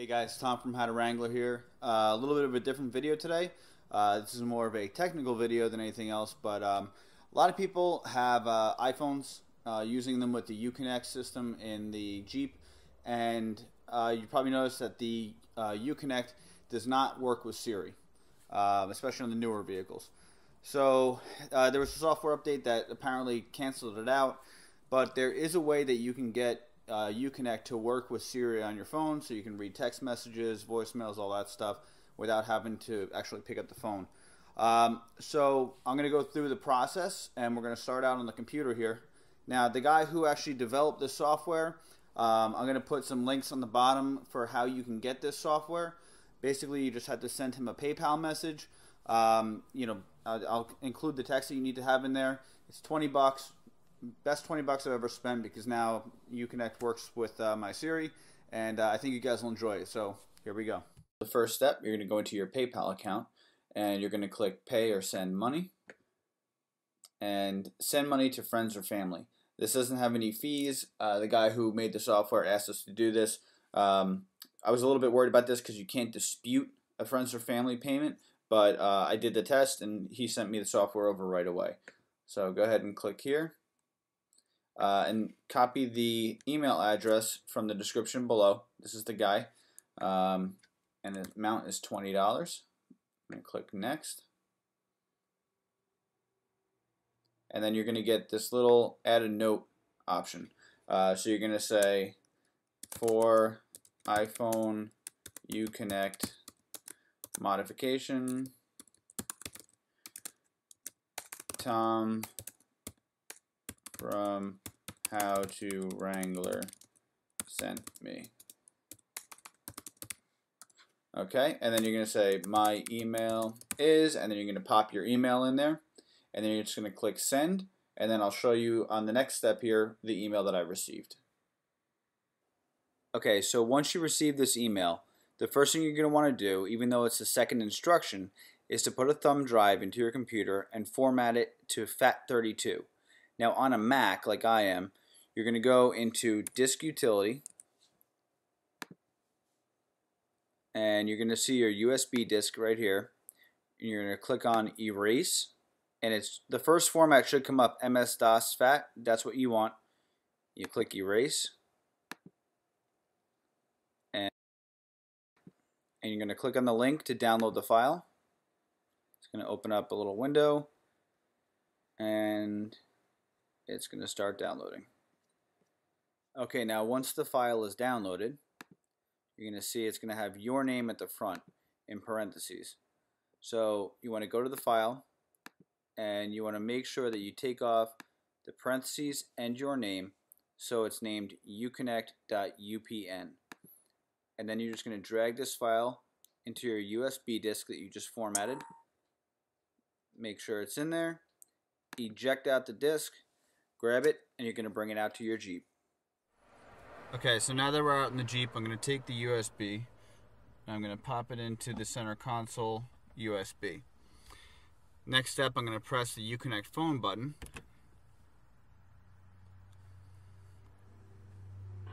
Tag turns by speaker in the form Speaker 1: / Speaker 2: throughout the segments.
Speaker 1: Hey guys, Tom from How to Wrangler here. Uh, a little bit of a different video today. Uh, this is more of a technical video than anything else, but um, a lot of people have uh, iPhones uh, using them with the Uconnect system in the Jeep, and uh, you probably noticed that the uh, Uconnect does not work with Siri, um, especially on the newer vehicles. So there was a software update that apparently canceled it out, but there is a way that you can get uh, Uconnect to work with Siri on your phone so you can read text messages, voicemails, all that stuff without having to actually pick up the phone. Um, so I'm going to go through the process and we're going to start out on the computer here. Now, the guy who actually developed this software, um, I'm going to put some links on the bottom for how you can get this software. Basically, you just have to send him a PayPal message. Um, you know, I'll, I'll include the text that you need to have in there. It's 20 bucks best 20 bucks I've ever spent because now Uconnect works with uh, my Siri, and uh, I think you guys will enjoy it. So here we go. The first step, you're going to go into your PayPal account, and you're going to click Pay or Send Money, and send money to friends or family. This doesn't have any fees. Uh, the guy who made the software asked us to do this. Um, I was a little bit worried about this because you can't dispute a friends or family payment, but uh, I did the test, and he sent me the software over right away. So go ahead and click here uh, and copy the email address from the description below. This is the guy, um, and the amount is $20. I'm going to click Next. And then you're going to get this little add a note option. Uh, so you're going to say, for iPhone Uconnect modification, Tom from how to Wrangler sent me. Okay, and then you're going to say my email is, and then you're going to pop your email in there, and then you're just going to click send, and then I'll show you on the next step here the email that I received. Okay, so once you receive this email, the first thing you're going to want to do, even though it's the second instruction, is to put a thumb drive into your computer and format it to FAT32. Now on a Mac, like I am, you're going to go into Disk Utility, and you're going to see your USB disk right here. And you're going to click on Erase, and it's the first format should come up MS-DOS FAT. That's what you want. You click Erase, and and you're going to click on the link to download the file. It's going to open up a little window, and it's going to start downloading. Okay, now once the file is downloaded, you're going to see it's going to have your name at the front in parentheses. So you want to go to the file and you want to make sure that you take off the parentheses and your name so it's named uconnect.upn. And then you're just going to drag this file into your USB disk that you just formatted. Make sure it's in there. Eject out the disk grab it, and you're going to bring it out to your Jeep. Okay, so now that we're out in the Jeep, I'm going to take the USB, and I'm going to pop it into the center console USB. Next step, I'm going to press the Uconnect phone button.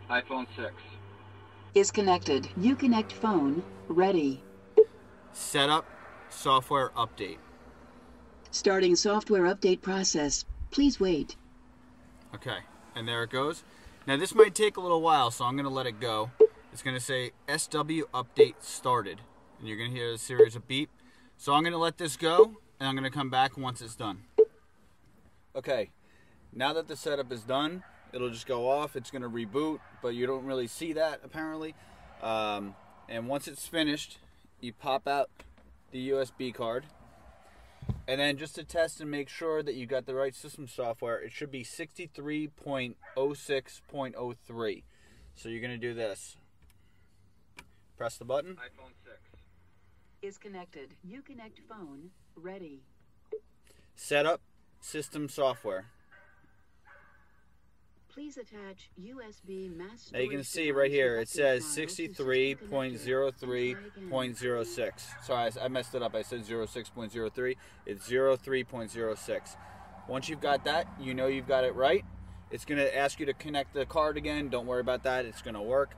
Speaker 1: iPhone 6
Speaker 2: is connected. Uconnect phone ready.
Speaker 1: Setup software update.
Speaker 2: Starting software update process. Please wait.
Speaker 1: Okay, and there it goes. Now this might take a little while, so I'm to let it go. It's to say SW update started. And you're to hear a series of beep. So I'm to let this go, and I'm to come back once it's done. Okay, now that the setup is done, it'll just go off. It's to reboot, but you don't really see that apparently. Um, and once it's finished, you pop out the USB card and then just to test and make sure that you got the right system software, it should be 63.06.03. So you're going to do this. Press the button.
Speaker 2: iPhone 6 is connected. Uconnect phone ready.
Speaker 1: Setup system software.
Speaker 2: Please attach USB mass
Speaker 1: Now you can see right here it says 63.03.06. Sorry, I messed it up. I said 06.03. It's 03.06. Once you've got that, you know you've got it right. It's going to ask you to connect the card again. Don't worry about that. It's going to work.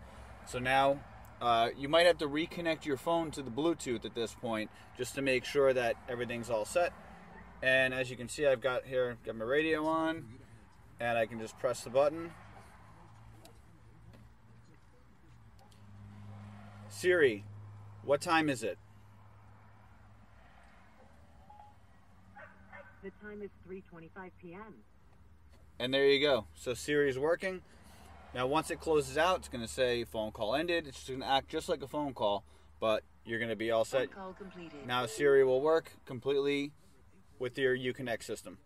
Speaker 1: So now Uh, you might have to reconnect your phone to the Bluetooth at this point just to make sure that everything's all set. And as you can see, I've got here, got my radio on, and I can just press the button. Siri, what time is it?
Speaker 3: The time is 3:25 p.m.
Speaker 1: And there you go. So Siri is working. Now once it closes out, it's going to say phone call ended. It's going to act just like a phone call, but you're going to be all
Speaker 2: Phone
Speaker 1: set.
Speaker 2: call completed.
Speaker 1: Now Siri will work completely with your Uconnect system.